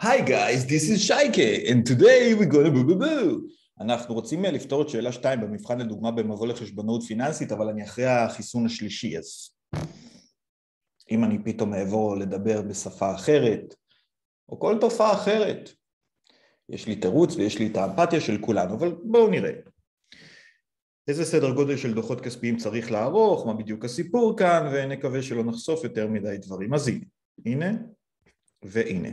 Hi guys, this is שייקה, and today we're gonna boo boo boo. אנחנו רוצים לפתור את שאלה 2 במבחן לדוגמה במבוא לחשבונאות פיננסית, אבל אני אחרי החיסון השלישי, אז אם אני פתאום אעבור לדבר בשפה אחרת, או כל תופעה אחרת, יש לי תירוץ ויש לי את האמפתיה של כולנו, אבל בואו נראה. איזה סדר גודל של דוחות כספיים צריך לערוך, מה בדיוק הסיפור כאן, ונקווה שלא נחשוף יותר מדי דברים. אז הנה, הנה והנה.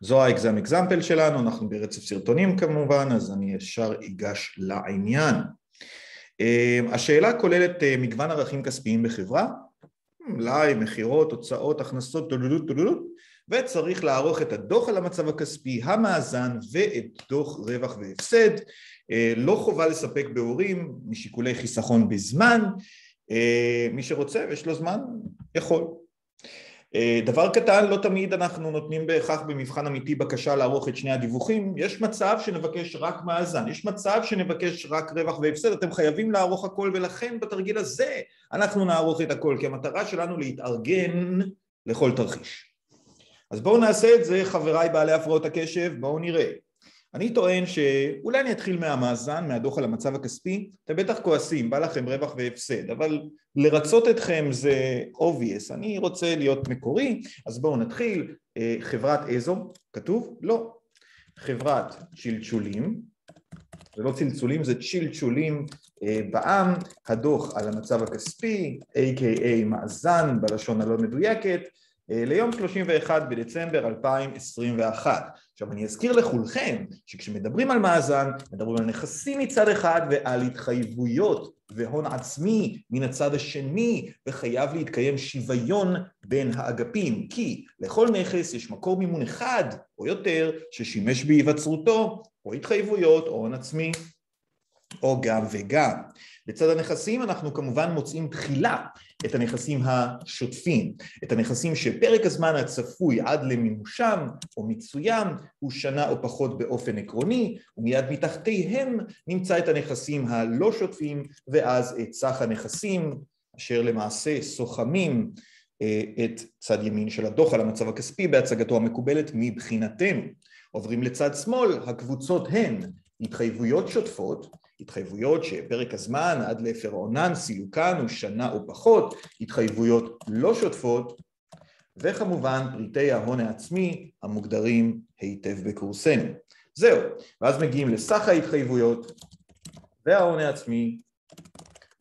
זו האקזם אקזמפל שלנו, אנחנו ברצף סרטונים כמובן, אז אני ישר אגש לעניין. אה, השאלה כוללת אה, מגוון ערכים כספיים בחברה, מלאי, מכירות, הוצאות, הכנסות, טודודות, טודודות, וצריך לערוך את הדוח על המצב הכספי, המאזן ואת דוח רווח והפסד. אה, לא חובה לספק בהורים משיקולי חיסכון בזמן, מי שרוצה ויש לו זמן יכול. אה, דבר קטן, לא תמיד אנחנו נותנים בהכרח במבחן אמיתי בקשה לערוך את שני הדיווחים, יש מצב שנבקש רק מאזן, יש מצב שנבקש רק רווח והפסד, אתם חייבים לערוך הכל ולכן בתרגיל הזה אנחנו נערוך את הכל, כי המטרה שלנו להתארגן לכל תרחיש. אז בואו נעשה את זה חבריי בעלי הפרעות הקשב, בואו נראה. אני טוען שאולי אני אתחיל מהמאזן, מהדוח על המצב הכספי, אתם בטח כועסים, בא לכם רווח והפסד, אבל לרצות אתכם זה obvious, אני רוצה להיות מקורי, אז בואו נתחיל, אה, חברת איזו, כתוב? לא, חברת צ'ילצ'ולים, זה לא צלצולים, זה צ'ילצ'ולים אה, בעם, הדוח על המצב הכספי, a.k.a מאזן בלשון הלא מדויקת, אה, ליום 31 בדצמבר 2021. עכשיו אני אזכיר לכולכם שכשמדברים על מאזן מדברים על נכסים מצד אחד ועל התחייבויות והון עצמי מן הצד השני וחייב להתקיים שוויון בין האגפים. כי לכל נכס יש מקור מימון אחד או יותר ששימש בהיווצרותו או התחייבויות או הון עצמי או גם וגם. בצד הנכסים אנחנו כמובן מוצאים תחילה את הנכסים השוטפים, את הנכסים שפרק הזמן הצפוי עד למימושם או מיצוים הוא שנה או פחות באופן עקרוני ומיד מתחתיהם נמצא את הנכסים הלא שוטפים ואז את סך הנכסים אשר למעשה סוכמים אה, את צד ימין של הדוח על המצב הכספי בהצגתו המקובלת מבחינתנו. עוברים לצד שמאל, הקבוצות הן התחייבויות שוטפות התחייבויות שפרק הזמן עד לפירעונן, סילוקן הוא שנה או פחות, התחייבויות לא שוטפות, וכמובן פריטי ההון העצמי המוגדרים היטב בקורסנו. זהו, ואז מגיעים לסך ההתחייבויות וההון העצמי,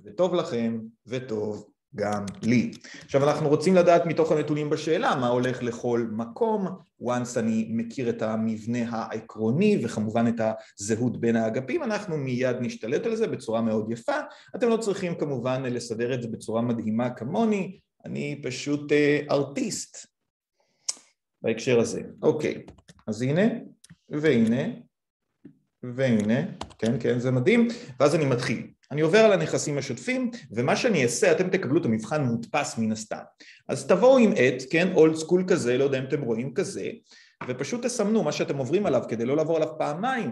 וטוב לכם וטוב גם לי. עכשיו אנחנו רוצים לדעת מתוך הנתונים בשאלה מה הולך לכל מקום, once אני מכיר את המבנה העקרוני וכמובן את הזהות בין האגפים, אנחנו מיד נשתלט על זה בצורה מאוד יפה, אתם לא צריכים כמובן לסדר את זה בצורה מדהימה כמוני, אני פשוט אה, ארטיסט בהקשר הזה. אוקיי, אז הנה והנה והנה, כן כן זה מדהים, ואז אני מתחיל. אני עובר על הנכסים השוטפים ומה שאני אעשה אתם תקבלו את המבחן מודפס מן הסתם. אז תבואו עם עט, כן, אולד סקול כזה, לא יודע אם אתם רואים כזה ופשוט תסמנו מה שאתם עוברים עליו כדי לא לעבור עליו פעמיים.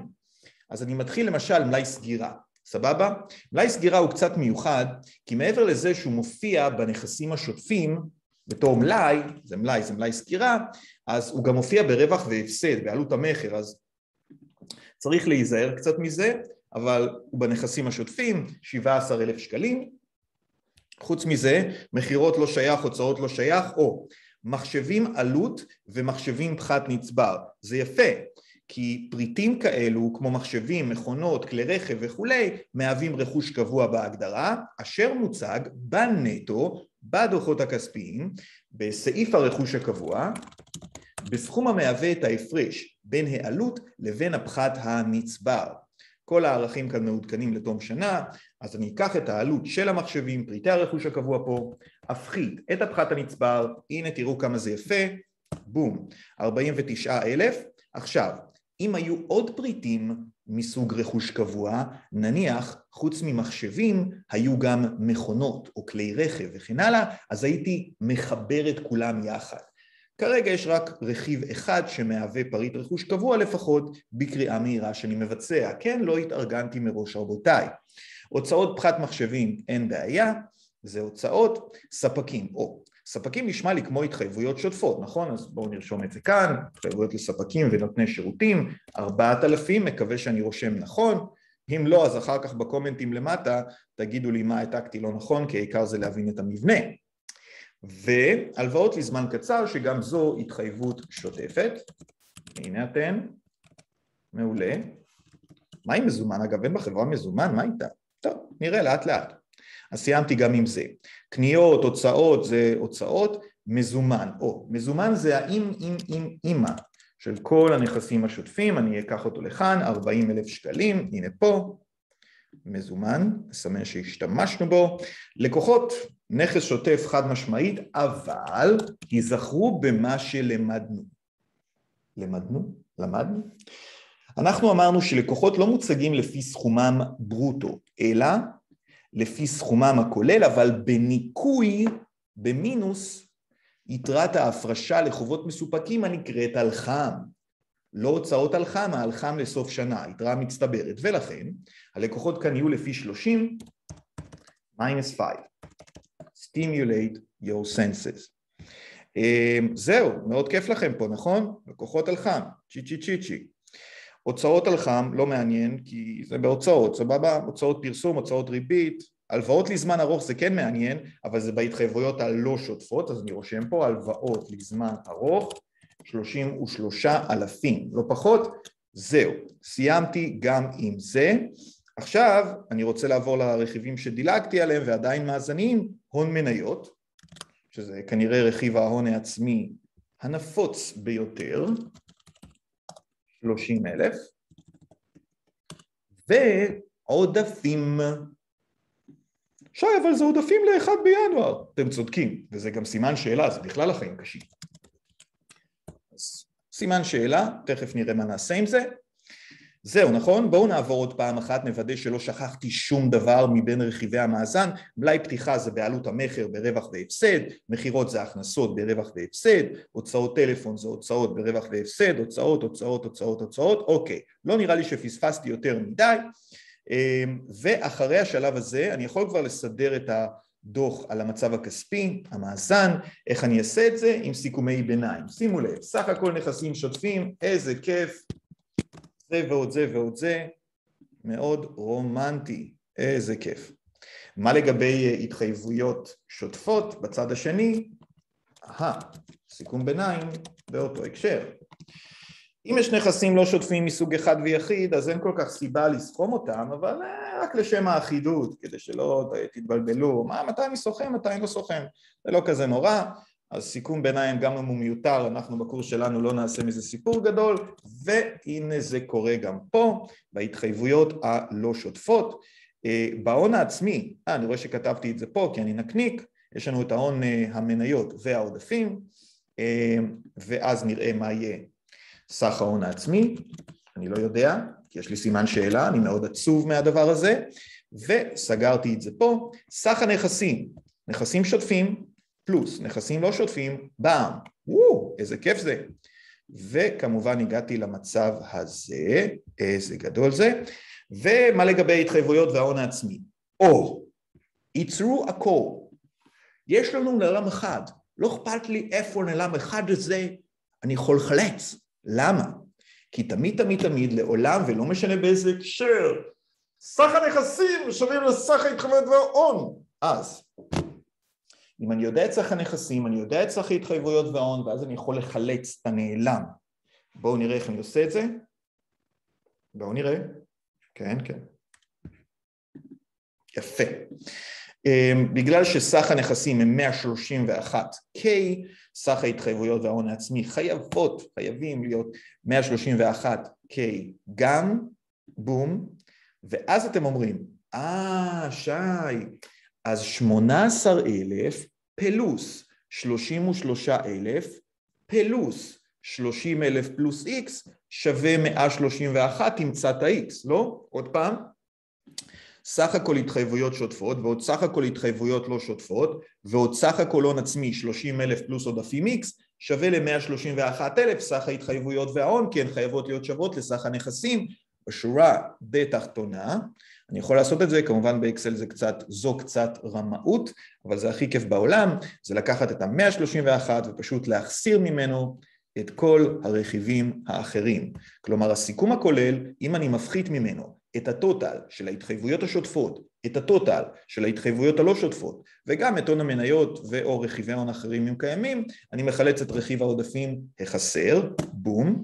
אז אני מתחיל למשל מלאי סגירה, סבבה? מלאי סגירה הוא קצת מיוחד כי מעבר לזה שהוא מופיע בנכסים השוטפים בתור מלאי, זה מלאי, זה מלאי סגירה אז הוא גם מופיע ברווח והפסד, בעלות המכר אז צריך להיזהר קצת מזה אבל הוא בנכסים השוטפים, 17 אלף שקלים. חוץ מזה, מכירות לא שייך, הוצאות לא שייך, או מחשבים עלות ומחשבים פחת נצבר. זה יפה, כי פריטים כאלו, כמו מחשבים, מכונות, כלי רכב וכולי, מהווים רכוש קבוע בהגדרה, אשר מוצג בנטו, בדוחות הכספיים, בסעיף הרכוש הקבוע, בסכום המהווה את ההפרש בין העלות לבין הפחת הנצבר. כל הערכים כאן מעודכנים לתום שנה, אז אני אקח את העלות של המחשבים, פריטי הרכוש הקבוע פה, אפחית את הפחת הנצבר, הנה תראו כמה זה יפה, בום, 49 אלף. עכשיו, אם היו עוד פריטים מסוג רכוש קבוע, נניח חוץ ממחשבים היו גם מכונות או כלי רכב וכן הלאה, אז הייתי מחבר את כולם יחד. כרגע יש רק רכיב אחד שמהווה פריט רכוש קבוע לפחות בקריאה מהירה שאני מבצע. כן, לא התארגנתי מראש רבותיי. הוצאות פחת מחשבים אין בעיה, זה הוצאות ספקים. או, ספקים נשמע לי כמו התחייבויות שוטפות, נכון? אז בואו נרשום את זה כאן, התחייבויות לספקים ונותני שירותים, 4,000, מקווה שאני רושם נכון, אם לא אז אחר כך בקומנטים למטה תגידו לי מה העתקתי לא נכון כי העיקר זה להבין את המבנה והלוואות לזמן קצר שגם זו התחייבות שוטפת. הנה אתן, מעולה. מה עם מזומן? אגב אין בחברה מזומן, מה איתה? טוב, נראה לאט לאט. אז סיימתי גם עם זה. קניות, הוצאות זה הוצאות, מזומן, או מזומן זה האם אם אם אימא של כל הנכסים השוטפים, אני אקח אותו לכאן, 40 אלף שקלים, הנה פה, מזומן, נסמן שהשתמשנו בו, לקוחות, נכס שוטף חד משמעית, אבל היזכרו במה שלמדנו. למדנו? למדנו? אנחנו אמרנו שלקוחות לא מוצגים לפי סכומם ברוטו, אלא לפי סכומם הכולל, אבל בניכוי, במינוס, יתרת ההפרשה לחובות מסופקים הנקראת אלחם. לא הוצאות אלחם, האלחם לסוף שנה, יתרה מצטברת, ולכן הלקוחות כאן יהיו לפי 30 minus 5. Stimulate your senses. Um, זהו, מאוד כיף לכם פה, נכון? לקוחות אלחם, צ'י צ'י צ'י צ'י. הוצאות אלחם לא מעניין כי זה בהוצאות, סבבה? הוצאות פרסום, הוצאות ריבית, הלוואות לזמן ארוך זה כן מעניין, אבל זה בהתחייבויות הלא שוטפות, אז אני רושם פה הלוואות לזמן ארוך, 33 אלפים, לא פחות, זהו, סיימתי גם עם זה. עכשיו אני רוצה לעבור לרכיבים שדילגתי עליהם ועדיין מאזנים, הון מניות, שזה כנראה רכיב ההון העצמי הנפוץ ביותר, 30 אלף, ועודפים שי, אבל זה עודפים לאחד בינואר. אתם צודקים, וזה גם סימן שאלה, זה בכלל החיים קשים. אז סימן שאלה, תכף נראה מה נעשה עם זה. זהו, נכון? בואו נעבור עוד פעם אחת, נוודא שלא שכחתי שום דבר מבין רכיבי המאזן. מלאי פתיחה זה בעלות המכר ברווח והפסד, מכירות זה הכנסות ברווח והפסד, הוצאות טלפון זה הוצאות ברווח והפסד, הוצאות, הוצאות, הוצאות, הוצאות, אוקיי. לא נראה לי שפספסתי יותר מדי. אמ, ואחרי השלב הזה אני יכול כבר לסדר את הדוח על המצב הכספי, המאזן, איך אני אעשה את זה עם סיכומי ביניים. שימו לב, סך הכל נכסים שוטפים, איזה כיף, זה ועוד זה ועוד זה, מאוד רומנטי, איזה כיף. מה לגבי התחייבויות שוטפות בצד השני? אהה, סיכום ביניים באותו הקשר. אם יש נכסים לא שוטפים מסוג אחד ויחיד אז אין כל כך סיבה לסכום אותם אבל אה, רק לשם האחידות כדי שלא תתבלבלו מה, מתי אני סוכם מתי אני לא סוכם זה לא כזה נורא אז סיכום ביניים גם אם הוא מיותר אנחנו בקורס שלנו לא נעשה מזה סיפור גדול והנה זה קורה גם פה בהתחייבויות הלא שוטפות. אה, בהון העצמי, אה, אני רואה שכתבתי את זה פה כי אני נקניק יש לנו את ההון אה, המניות והעודפים ואז נראה מה יהיה סך ההון העצמי, אני לא יודע, כי יש לי סימן שאלה, אני מאוד עצוב מהדבר הזה, וסגרתי את זה פה, סך הנכסים, נכסים שוטפים פלוס נכסים לא שוטפים, באם, וואו, איזה כיף זה, וכמובן הגעתי למצב הזה, איזה גדול זה, ומה לגבי התחייבויות וההון העצמי? או, ייצרו הכל, יש לנו נעלם אחד, לא אכפת לי איפה נעלם אחד הזה, אני יכול לחלץ, למה? כי תמיד תמיד תמיד לעולם ולא משנה באיזה הקשר סך הנכסים שווים לסך ההתחייבויות וההון. אז אם אני יודע את סך הנכסים, אני יודע את סך ההתחייבויות וההון ואז אני יכול לחלץ את הנעלם. בואו נראה איך אני עושה את זה. בואו נראה. כן כן. יפה. אמ, בגלל שסך הנכסים הם 131K, סך ההתחייבויות וההון העצמי חייבות, חייבים להיות 131K גם, בום, ואז אתם אומרים, אה, שי, אז 18,000 פלוס 33,000 פלוס 30,000 פלוס X שווה 131, תמצא את ה-X, לא? עוד פעם. סך הכל התחייבויות שוטפות ועוד סך הכל התחייבויות לא שוטפות ועוד סך הכל הון עצמי 30 אלף פלוס עודפים X שווה ל-131 אלף סך ההתחייבויות וההון כי הן חייבות להיות שוות לסך הנכסים בשורה בתחתונה, אני יכול לעשות את זה, כמובן באקסל זה קצת, זו קצת רמאות, אבל זה הכי כיף בעולם, זה לקחת את ה-131 ופשוט להחסיר ממנו את כל הרכיבים האחרים. כלומר הסיכום הכולל, אם אני מפחית ממנו את הטוטל של ההתחייבויות השוטפות, את הטוטל של ההתחייבויות הלא שוטפות וגם את הון המניות ואו רכיבי הון אחרים אם קיימים, אני מחלץ את רכיב העודפים החסר, בום.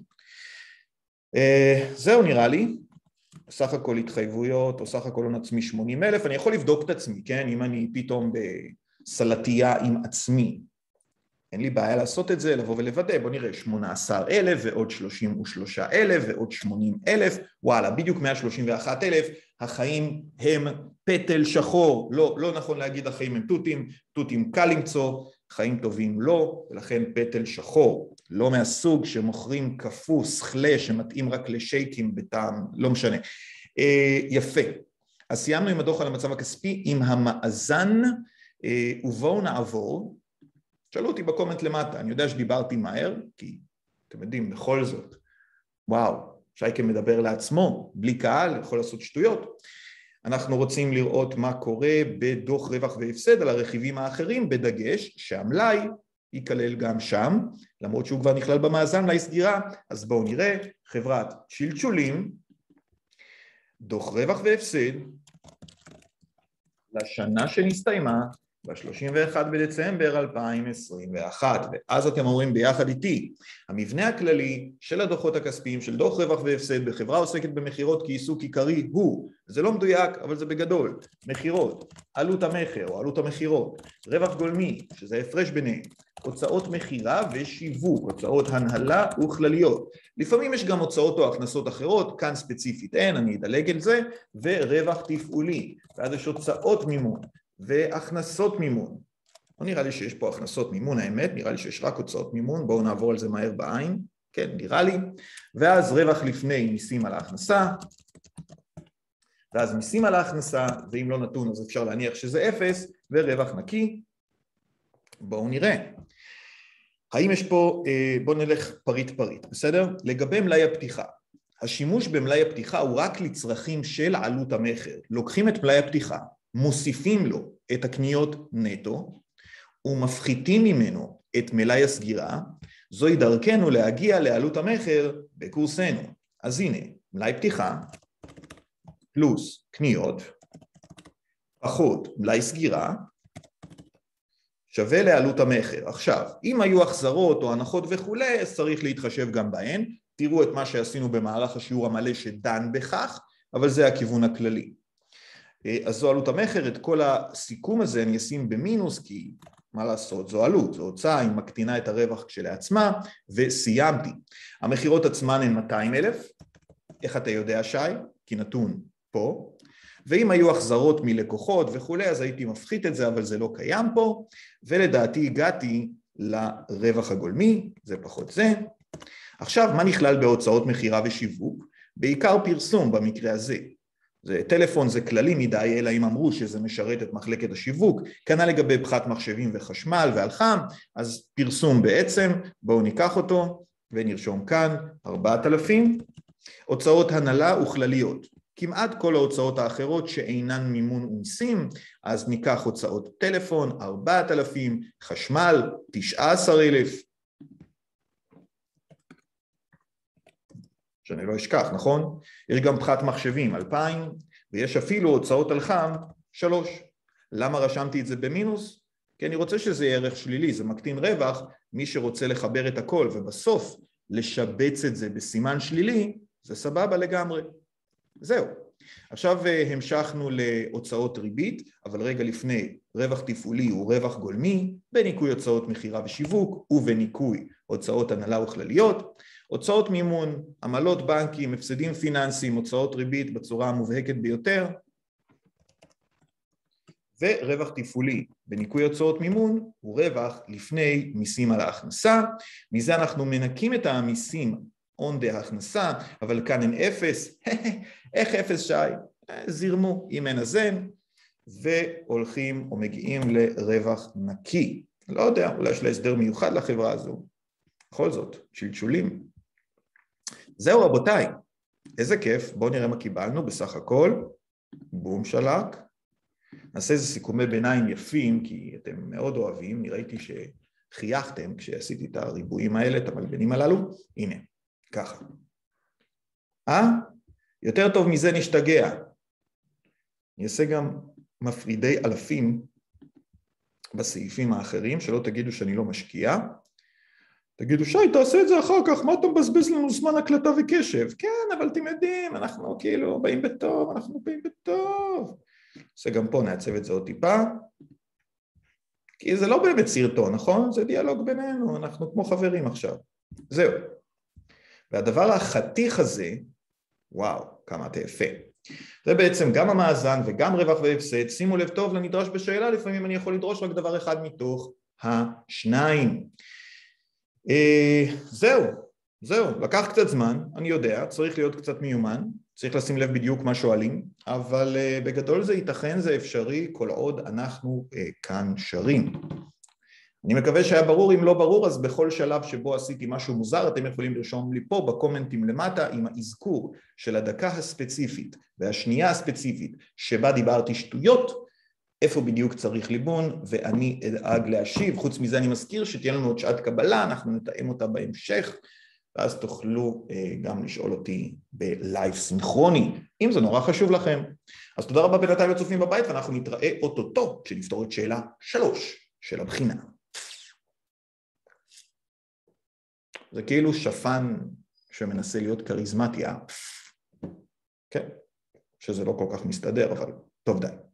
Uh, זהו נראה לי, סך הכל התחייבויות או סך הכל הון עצמי 80 אלף, אני יכול לבדוק את עצמי, כן, אם אני פתאום בסלטייה עם עצמי. אין לי בעיה לעשות את זה, לבוא ולוודא, בוא נראה 18 אלף ועוד 33 אלף ועוד 80 אלף, וואלה, בדיוק 131 אלף, החיים הם פטל שחור, לא, לא נכון להגיד החיים הם תותים, תותים קל למצוא, חיים טובים לא, ולכן פטל שחור, לא מהסוג שמוכרים קפוא, סכלה, שמתאים רק לשייקים בטעם, לא משנה. אה, יפה, אז סיימנו עם הדוח על המצב הכספי, עם המאזן, אה, ובואו נעבור שאלו אותי בקומנט למטה, אני יודע שדיברתי מהר, כי אתם יודעים, בכל זאת, וואו, שייקה מדבר לעצמו, בלי קהל, יכול לעשות שטויות. אנחנו רוצים לראות מה קורה בדוח רווח והפסד על הרכיבים האחרים, בדגש שהמלאי ייכלל גם שם, למרות שהוא כבר נכלל במאזן מלאי סגירה, אז בואו נראה, חברת צ'ילצ'ולים, דוח רווח והפסד. לשנה שנסתיימה ב-31 בדצמבר 2021 ואז אתם אומרים ביחד איתי המבנה הכללי של הדוחות הכספיים של דוח רווח והפסד בחברה עוסקת במכירות כעיסוק עיקרי הוא זה לא מדויק אבל זה בגדול מכירות, עלות המכר או עלות המכירות, רווח גולמי שזה הפרש ביניהם הוצאות מכירה ושיווק, הוצאות הנהלה וכלליות. לפעמים יש גם הוצאות או הכנסות אחרות, כאן ספציפית אין, אני אדלג על זה, ורווח תפעולי, ואז יש הוצאות מימון, והכנסות מימון. לא נראה לי שיש פה הכנסות מימון, האמת, נראה לי שיש רק הוצאות מימון, בואו נעבור על זה מהר בעין, כן, נראה לי, ואז רווח לפני מיסים על ההכנסה, ואז מיסים על ההכנסה, ואם לא נתון אז אפשר להניח שזה אפס, ורווח נקי. בואו נראה. האם יש פה, אה, בואו נלך פריט פריט, בסדר? לגבי מלאי הפתיחה, השימוש במלאי הפתיחה הוא רק לצרכים של עלות המכר. לוקחים את מלאי הפתיחה, מוסיפים לו את הקניות נטו ומפחיתים ממנו את מלאי הסגירה, זוהי דרכנו להגיע לעלות המכר בקורסנו. אז הנה, מלאי פתיחה פלוס קניות פחות מלאי סגירה שווה לעלות המכר. עכשיו, אם היו החזרות או הנחות וכולי, אז צריך להתחשב גם בהן. תראו את מה שעשינו במהלך השיעור המלא שדן בכך, אבל זה הכיוון הכללי. אה, אז זו עלות המכר, את כל הסיכום הזה אני אשים במינוס כי מה לעשות, זו עלות, זו הוצאה, היא מקטינה את הרווח כשלעצמה וסיימתי. המכירות עצמן הן 200 אלף, איך אתה יודע שי? כי נתון פה, ואם היו החזרות מלקוחות וכולי אז הייתי מפחית את זה אבל זה לא קיים פה ולדעתי הגעתי לרווח הגולמי, זה פחות זה. עכשיו מה נכלל בהוצאות מכירה ושיווק? בעיקר פרסום במקרה הזה. זה, טלפון זה כללי מדי, אלא אם אמרו שזה משרת את מחלקת השיווק, כנ"ל לגבי פחת מחשבים וחשמל והלחם, אז פרסום בעצם, בואו ניקח אותו ונרשום כאן, 4,000, הוצאות הנהלה וכלליות, כמעט כל ההוצאות האחרות שאינן מימון ומיסים, אז ניקח הוצאות טלפון, 4,000, חשמל, 19,000, שאני לא אשכח, נכון? יש גם פחת מחשבים, 2,000, ויש אפילו הוצאות על חם, 3. למה רשמתי את זה במינוס? כי אני רוצה שזה יהיה ערך שלילי, זה מקטין רווח, מי שרוצה לחבר את הכל ובסוף לשבץ את זה בסימן שלילי, זה סבבה לגמרי. זהו. עכשיו אה, המשכנו להוצאות ריבית, אבל רגע לפני, רווח תפעולי הוא רווח גולמי, בניכוי הוצאות מכירה ושיווק ובניכוי הוצאות הנהלה וכלליות. הוצאות מימון, עמלות בנקים, הפסדים פיננסיים, הוצאות ריבית בצורה המובהקת ביותר ורווח תפעולי. בניכוי הוצאות מימון הוא רווח לפני מיסים על ההכנסה, מזה אנחנו מנקים את המיסים הון דהכנסה, אבל כאן אין אפס, איך אפס שי? זירמו אם אין הזן והולכים או מגיעים לרווח נקי, לא יודע, אולי יש לה הסדר מיוחד לחברה הזו, בכל זאת, שלשולים זהו רבותיי, איזה כיף, בואו נראה מה קיבלנו בסך הכל. בום שלק. נעשה איזה סיכומי ביניים יפים, כי אתם מאוד אוהבים, אני ראיתי שחייכתם כשעשיתי את הריבועים האלה, את המלבנים הללו. הנה, ככה. אה? יותר טוב מזה נשתגע. אני אעשה גם מפרידי אלפים בסעיפים האחרים, שלא תגידו שאני לא משקיע. תגידו, שי, תעשה את זה אחר כך, מה אתה מבזבז לנו זמן הקלטה וקשב? כן, אבל אתם יודעים, אנחנו כאילו באים בטוב, אנחנו באים בטוב. נעשה גם פה, נעצב את זה עוד טיפה. כי זה לא באמת סרטון, נכון? זה דיאלוג בינינו, אנחנו כמו חברים עכשיו. זהו. והדבר החתיך הזה, וואו, כמה אתה יפה. זה בעצם גם המאזן וגם רווח והפסד, שימו לב טוב לנדרש בשאלה, לפעמים אני יכול לדרוש רק דבר אחד מתוך השניים. אה, זהו, זהו, לקח קצת זמן, אני יודע, צריך להיות קצת מיומן, צריך לשים לב בדיוק מה שואלים, אבל אה, בגדול זה ייתכן, זה אפשרי, כל עוד אנחנו אה, כאן שרים. אני מקווה שהיה ברור, אם לא ברור אז בכל שלב שבו עשיתי משהו מוזר אתם יכולים לרשום לי פה בקומנטים למטה עם האזכור של הדקה הספציפית והשנייה הספציפית שבה דיברתי שטויות איפה בדיוק צריך ליבון ואני אדאג להשיב, חוץ מזה אני מזכיר שתהיה לנו עוד שעת קבלה, אנחנו נתאם אותה בהמשך ואז תוכלו אה, גם לשאול אותי בלייב סינכרוני, אם זה נורא חשוב לכם. אז תודה רבה בינתיים לצופים בבית ואנחנו נתראה אוטוטו כשנפתור את שאלה שלוש של הבחינה. זה כאילו שפן שמנסה להיות כריזמטי, כן, שזה לא כל כך מסתדר, אבל טוב די.